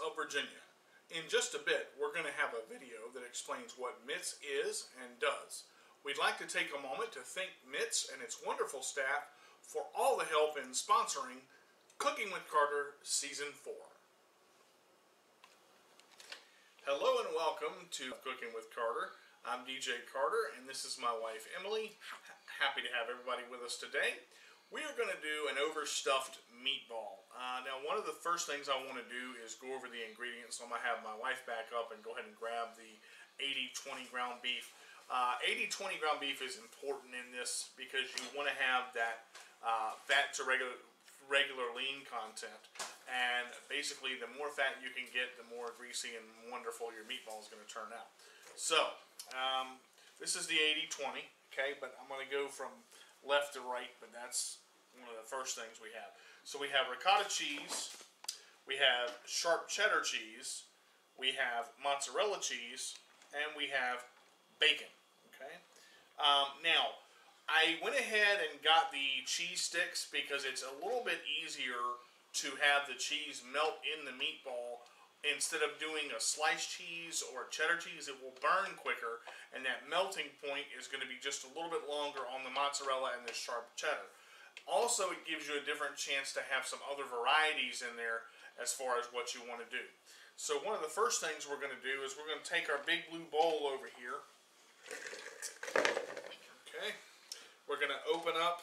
of Virginia. In just a bit, we're going to have a video that explains what MITS is and does. We'd like to take a moment to thank MITS and its wonderful staff for all the help in sponsoring Cooking with Carter Season 4. Hello and welcome to Cooking with Carter. I'm DJ Carter and this is my wife Emily. Happy to have everybody with us today. We are going to do an overstuffed meatball. Uh, now one of the first things I want to do is go over the ingredients. So I'm going to have my wife back up and go ahead and grab the 80-20 ground beef. 80-20 uh, ground beef is important in this because you want to have that uh, fat to regular regular lean content and basically the more fat you can get the more greasy and wonderful your meatball is going to turn out so um, this is the 80-20 okay but I'm going to go from left to right but that's one of the first things we have. So we have ricotta cheese, we have sharp cheddar cheese, we have mozzarella cheese, and we have bacon. Okay. Um, now, I went ahead and got the cheese sticks because it's a little bit easier to have the cheese melt in the meatball instead of doing a sliced cheese or cheddar cheese it will burn quicker and that melting point is going to be just a little bit longer on the mozzarella and the sharp cheddar also, it gives you a different chance to have some other varieties in there as far as what you want to do. So one of the first things we're going to do is we're going to take our big blue bowl over here. Okay. We're going to open up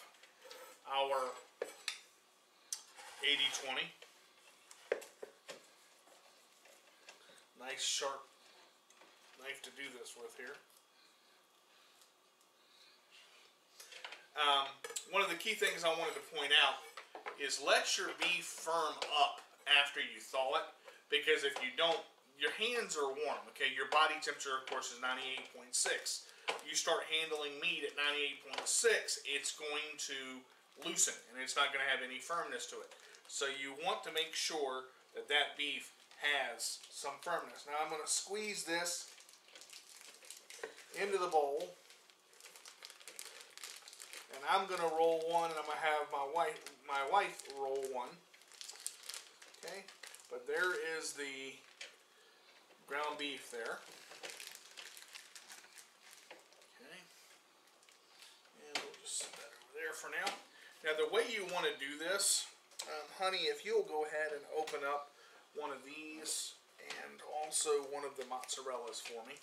our 80-20. Nice sharp knife to do this with here. Um, one of the key things I wanted to point out is let your beef firm up after you thaw it because if you don't, your hands are warm, okay? Your body temperature, of course, is 98.6. You start handling meat at 98.6, it's going to loosen and it's not going to have any firmness to it. So you want to make sure that that beef has some firmness. Now I'm going to squeeze this into the bowl and I'm going to roll one, and I'm to have my wife, my wife roll one. Okay, but there is the ground beef there. Okay, and we'll just set that over there for now. Now the way you want to do this, um, honey, if you'll go ahead and open up one of these and also one of the mozzarellas for me.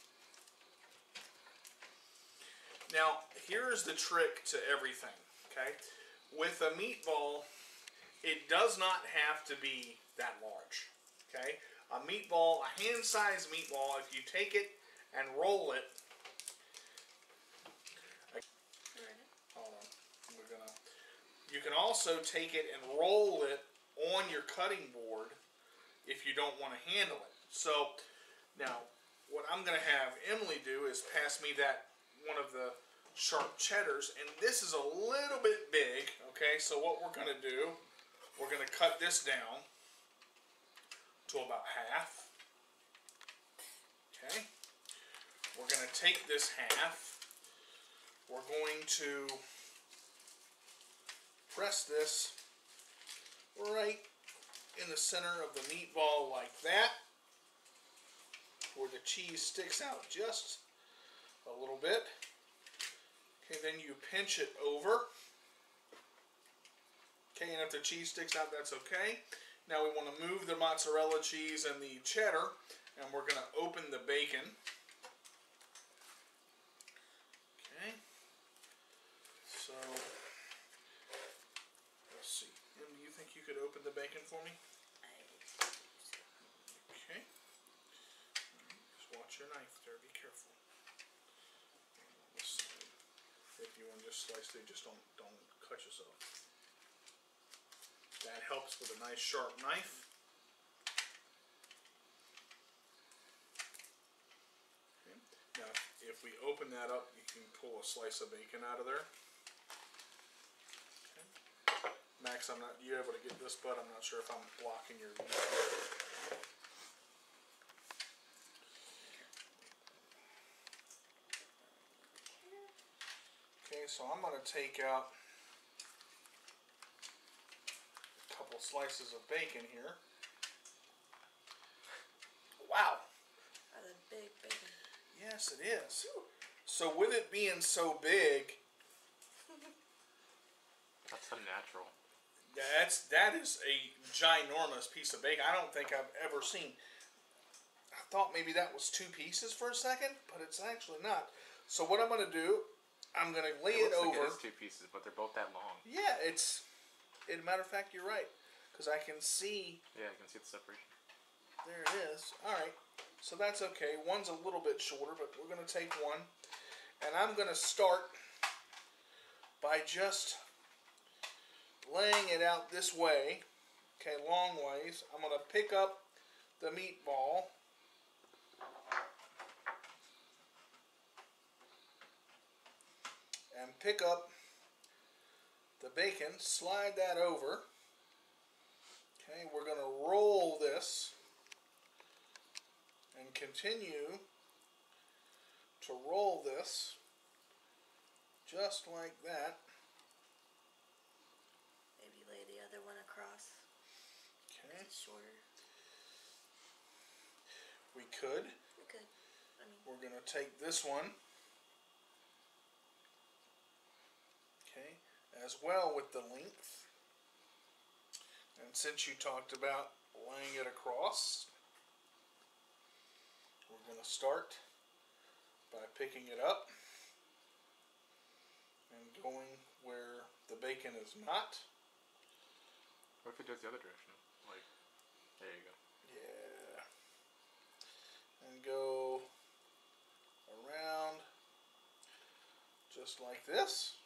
Now, here's the trick to everything, okay? With a meatball, it does not have to be that large, okay? A meatball, a hand-sized meatball, if you take it and roll it, you can also take it and roll it on your cutting board if you don't want to handle it. So, now, what I'm going to have Emily do is pass me that one of the sharp cheddars and this is a little bit big okay? So what we're going to do we're going to cut this down to about half okay? We're going to take this half we're going to press this right in the center of the meatball like that where the cheese sticks out just a little bit. Okay, then you pinch it over. Okay, and if the cheese sticks out, that's okay. Now we want to move the mozzarella cheese and the cheddar, and we're going to open the bacon. Okay. So, let's see. Do you think you could open the bacon for me? Okay. Just watch your knife there. Be careful if you want to just slice it, just don't, don't cut yourself. That helps with a nice sharp knife. Okay. Now, if we open that up, you can pull a slice of bacon out of there. Okay. Max, I'm not, you're able to get this but I'm not sure if I'm blocking your view. So I'm going to take out a couple slices of bacon here. Wow. That's a big bacon. Yes, it is. So with it being so big. That's unnatural. That's that is a ginormous piece of bacon. I don't think I've ever seen. I thought maybe that was two pieces for a second, but it's actually not. So what I'm going to do I'm gonna lay It it, looks like over. it two pieces, but they're both that long. Yeah, it's. In a matter of fact, you're right, because I can see Yeah, I can see the separation. There it is. All right. So that's okay. One's a little bit shorter, but we're going to take one. And I'm going to start by just laying it out this way. Okay, long ways. I'm going to pick up the meatball. And pick up the bacon, slide that over. Okay, we're going to roll this and continue to roll this just like that. Maybe lay the other one across. Okay, It's shorter. we could. We could. I mean, We're going to take this one. Okay, as well with the length. And since you talked about laying it across, we're going to start by picking it up and going where the bacon is not. What if it does the other direction? Like, there you go. Yeah. And go around just like this.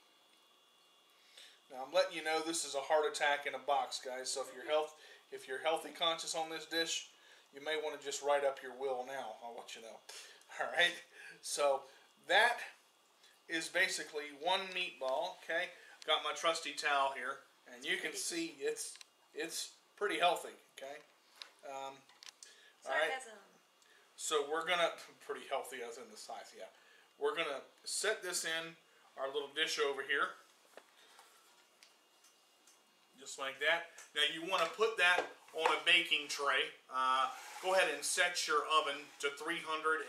Now I'm letting you know this is a heart attack in a box, guys. So if you're health, if you're healthy conscious on this dish, you may want to just write up your will now. I'll let you know. All right. So that is basically one meatball. Okay. Got my trusty towel here, and you can see it's it's pretty healthy. Okay. Um, all right. So we're gonna pretty healthy as in the size, yeah. We're gonna set this in our little dish over here, just like that. Now you want to put that on a baking tray. Uh, go ahead and set your oven to 350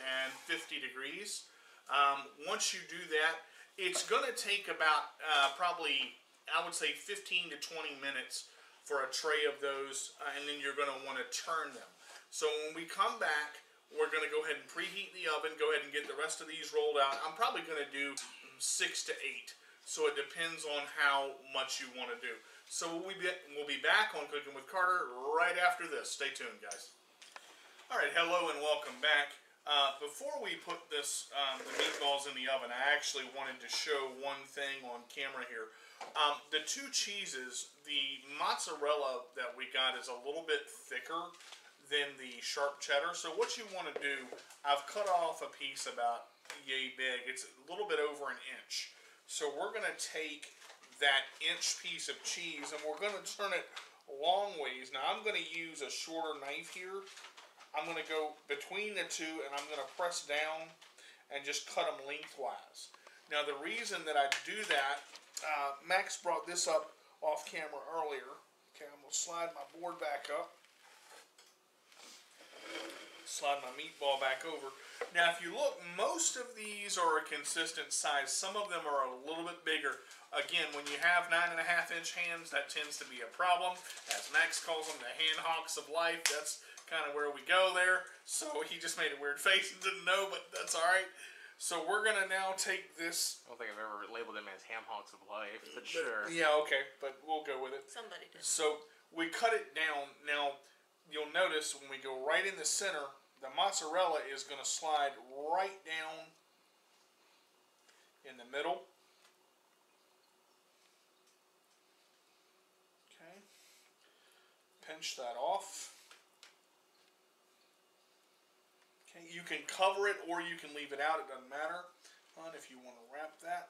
degrees. Um, once you do that, it's gonna take about uh, probably I would say 15 to 20 minutes for a tray of those, uh, and then you're gonna want to turn them. So when we come back, we're going to go ahead and preheat the oven, go ahead and get the rest of these rolled out. I'm probably going to do six to eight. So it depends on how much you want to do. So we'll be, we'll be back on Cooking with Carter right after this. Stay tuned, guys. All right, hello and welcome back. Uh, before we put this um, the meatballs in the oven, I actually wanted to show one thing on camera here. Um, the two cheeses, the mozzarella that we got is a little bit thicker than the sharp cheddar. So what you want to do, I've cut off a piece about yay big. It's a little bit over an inch. So we're going to take that inch piece of cheese and we're going to turn it long ways. Now I'm going to use a shorter knife here. I'm going to go between the two and I'm going to press down and just cut them lengthwise. Now the reason that I do that, uh, Max brought this up off camera earlier. Okay, I'm going to slide my board back up slide my meatball back over. Now, if you look, most of these are a consistent size. Some of them are a little bit bigger. Again, when you have nine and a half inch hands, that tends to be a problem. As Max calls them, the hand hawks of life. That's kind of where we go there. So he just made a weird face and didn't know, but that's all right. So we're gonna now take this. I don't think I've ever labeled them as ham hocks of life, but sure. Yeah, okay, but we'll go with it. Somebody did. So we cut it down. Now you'll notice when we go right in the center, the mozzarella is going to slide right down in the middle. Okay. Pinch that off. Okay, you can cover it or you can leave it out, it doesn't matter. Hon, if you want to wrap that,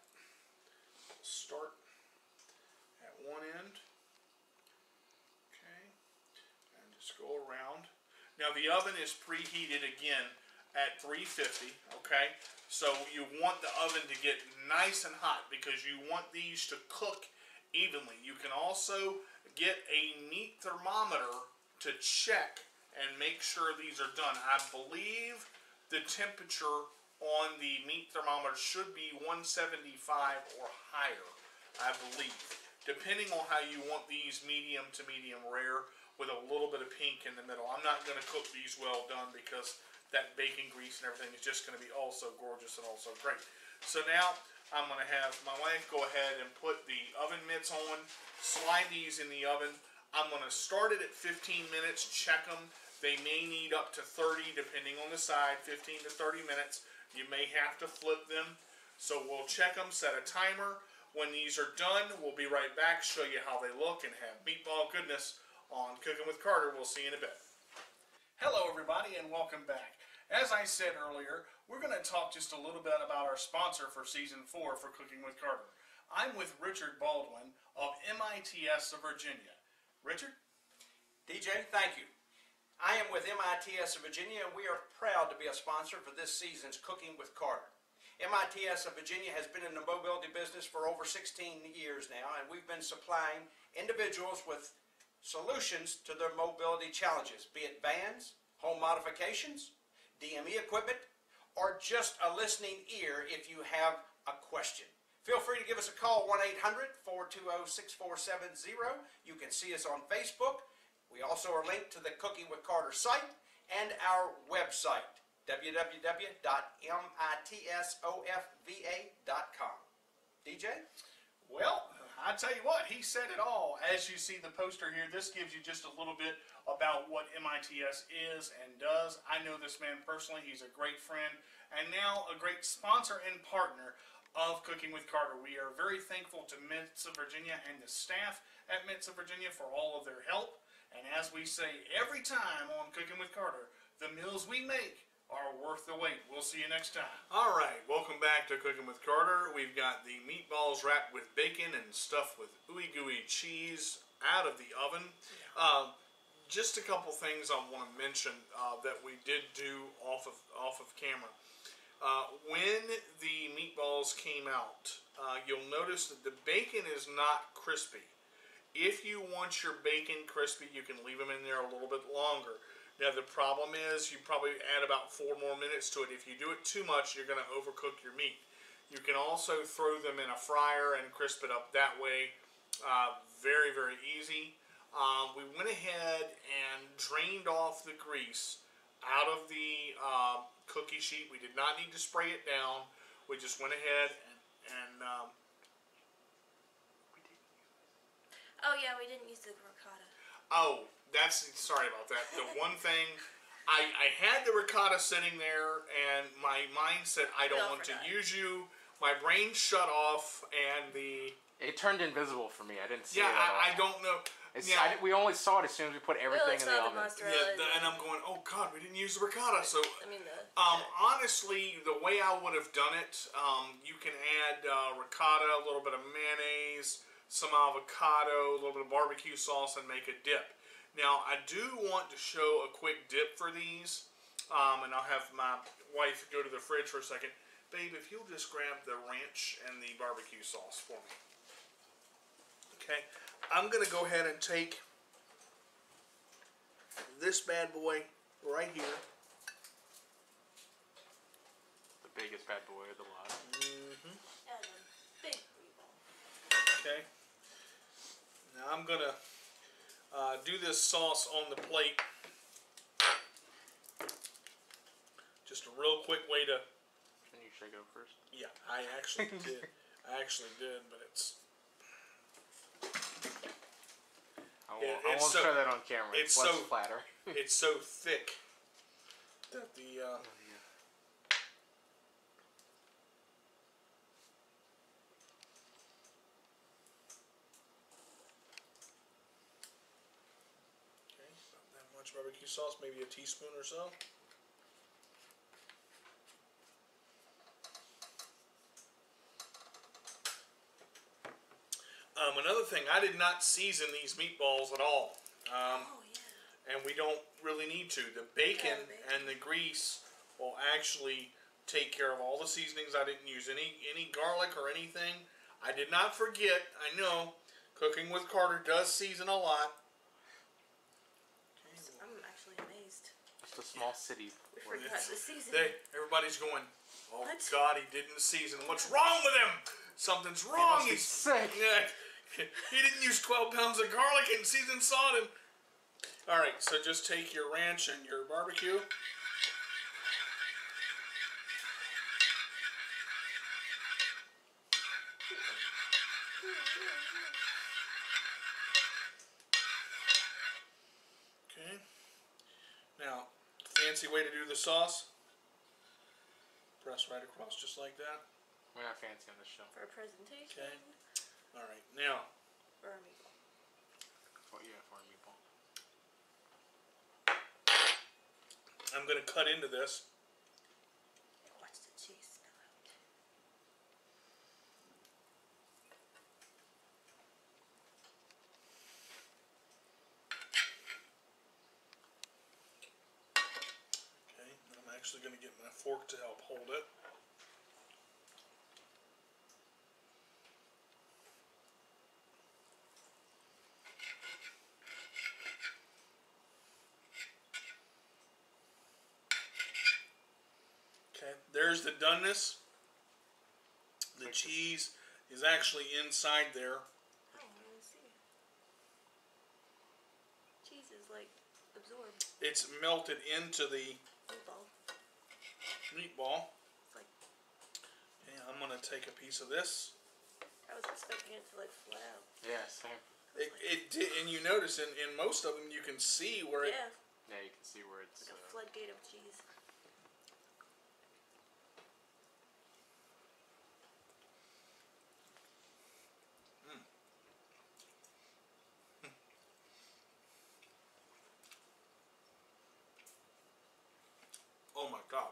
start at one end. Okay, and just go around. Now the oven is preheated again at 350, okay? So you want the oven to get nice and hot because you want these to cook evenly. You can also get a neat thermometer to check and make sure these are done. I believe the temperature on the meat thermometer should be 175 or higher, I believe. Depending on how you want these medium to medium rare with a little bit of pink in the middle. I'm not going to cook these well done because that bacon grease and everything is just going to be also gorgeous and also great. So now I'm going to have my wife go ahead and put the oven mitts on, slide these in the oven. I'm going to start it at 15 minutes, check them. They may need up to 30 depending on the side, 15 to 30 minutes. You may have to flip them. So we'll check them, set a timer. When these are done, we'll be right back, show you how they look, and have meatball goodness on Cooking with Carter. We'll see you in a bit. Hello, everybody, and welcome back. As I said earlier, we're going to talk just a little bit about our sponsor for season four for Cooking with Carter. I'm with Richard Baldwin of MITS of Virginia. Richard? DJ, thank you. I am with MITS of Virginia, and we are proud to be a sponsor for this season's Cooking with Carter. MITS of Virginia has been in the mobility business for over 16 years now, and we've been supplying individuals with solutions to their mobility challenges, be it vans, home modifications, DME equipment, or just a listening ear if you have a question. Feel free to give us a call, 1-800-420-6470. You can see us on Facebook. We also are linked to the Cooking with Carter site and our website, www.mitsofva.com. DJ? Well, I tell you what, he said it all. As you see the poster here, this gives you just a little bit about what MITS is and does. I know this man personally. He's a great friend and now a great sponsor and partner of Cooking with Carter. We are very thankful to MITS of Virginia and the staff at MITS of Virginia for all of their help. And as we say every time on Cooking with Carter, the meals we make are worth the wait. We'll see you next time. All right, welcome back to Cooking with Carter. We've got the meatballs wrapped with bacon and stuffed with ooey gooey cheese out of the oven. Uh, just a couple things I want to mention uh, that we did do off of off of camera. Uh, when the meatballs came out, uh, you'll notice that the bacon is not crispy. If you want your bacon crispy, you can leave them in there a little bit longer. Now the problem is you probably add about four more minutes to it. If you do it too much, you're going to overcook your meat. You can also throw them in a fryer and crisp it up that way. Uh, very, very easy. Um, we went ahead and drained off the grease out of the uh, cookie sheet. We did not need to spray it down. We just went ahead and, and um, Oh yeah, we didn't use the ricotta. Oh, that's sorry about that. The one thing I I had the ricotta sitting there, and my mind said I don't all want to forgot. use you. My brain shut off, and the It turned invisible for me. I didn't see yeah it at all. I, I don't know. It's, yeah, I, we only saw it as soon as we put everything only in the saw the oven. yeah, the- and I'm going. Oh God, we didn't use the ricotta. So I mean the. Um, honestly, the way I would have done it, um, you can add uh, ricotta, a little bit of mayonnaise, some avocado, a little bit of barbecue sauce, and make a dip. Now, I do want to show a quick dip for these, um, and I'll have my wife go to the fridge for a second. Babe, if you'll just grab the ranch and the barbecue sauce for me. Okay, I'm going to go ahead and take this bad boy right here. The biggest bad boy of the lot. Yeah, the big meatball. Okay. Now I'm gonna uh, do this sauce on the plate. Just a real quick way to. Shouldn't you should go first? Yeah, I actually did. I actually did, but it's I won't, Yeah, I won't so- show that on camera. it's It's, so- flatter. it's so thick that the. Uh, okay, barbecue sauce, maybe a teaspoon or so. Um, another thing, I did not season these meatballs at all. Um, Oh yeah. and we don't really need to. The bacon Yeah, bacon. and the grease will actually take care of all the seasonings. I didn't use any any garlic or anything. I did not forget. I know cooking with Carter does season a lot. I'm actually amazed. Just a small city. We forgot the season. They everybody's going. Oh What? God, he didn't season. What's wrong with him? Something's He wrong. must be He's sick. Yeah, he didn't use 12 pounds of garlic and seasoned salt. And all right, so just take your ranch and your barbecue. Okay. Now, fancy way to do the sauce. Press right across just like that. We're not fancy on this show. For a presentation. Okay. All right. Now, Or a meatball. What you have for a meatball? I'm going to cut into this. Watch the cheese spill out. Okay. I'm actually going to get my fork to help hold it. Okay, there's the doneness. The cheese is actually inside there. Oh, I don't even see it. Cheese is like absorbed. It's melted into the. Meatball. It's like And I'm gonna take a piece of this. I was expecting it to like flat out. Yeah, same. It, it did, and you notice in, in most of them you can see where it. Yeah, Yeah, you can see where it's. like a Uh, floodgate of cheese. Oh my god.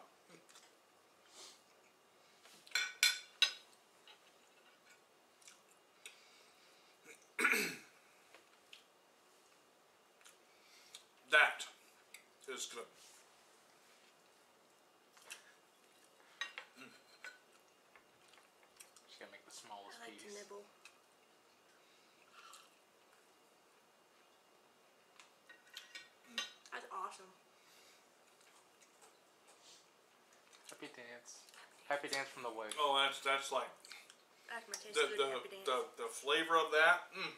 That is good. just gotta make the smallest I like to piece. nibble. That's awesome. Happy dance. Happy dance from the wife. Oh, that's that's like That's my taste the the, the the flavor of that. Mm.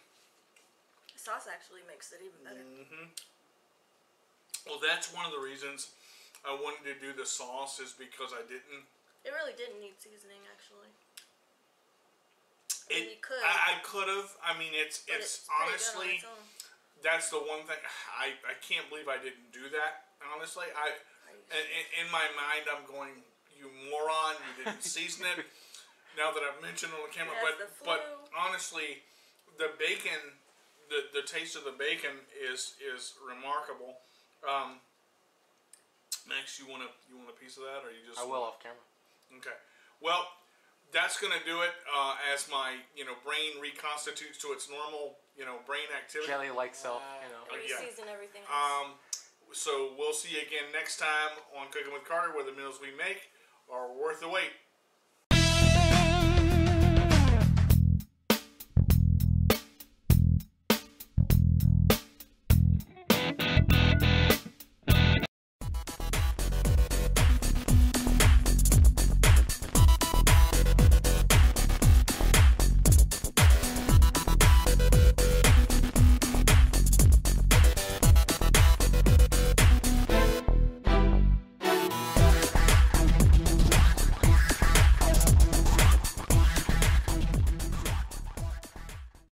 The sauce actually makes it even better. hmm Well, that's one of the reasons I wanted to do the sauce is because I didn't. It really didn't need seasoning actually. I mean, It, you could, I, I could have. I mean, it's it's, on honestly its that's the one thing I I can't believe I didn't do that. Honestly, I in, in, my mind I'm going, you moron, you didn't season it. Now that I've mentioned it on the camera, but but honestly, the bacon, the the taste of the bacon is is remarkable. Um, Max, you want a you want a piece of that, or you just I will off camera. Okay. Well, that's going to do it uh, as my you know brain reconstitutes to its normal you know brain activity. Jelly like self, you know. And yeah. season everything else. Um, so we'll see you again next time on Cooking with Carter, where the meals we make are worth the wait.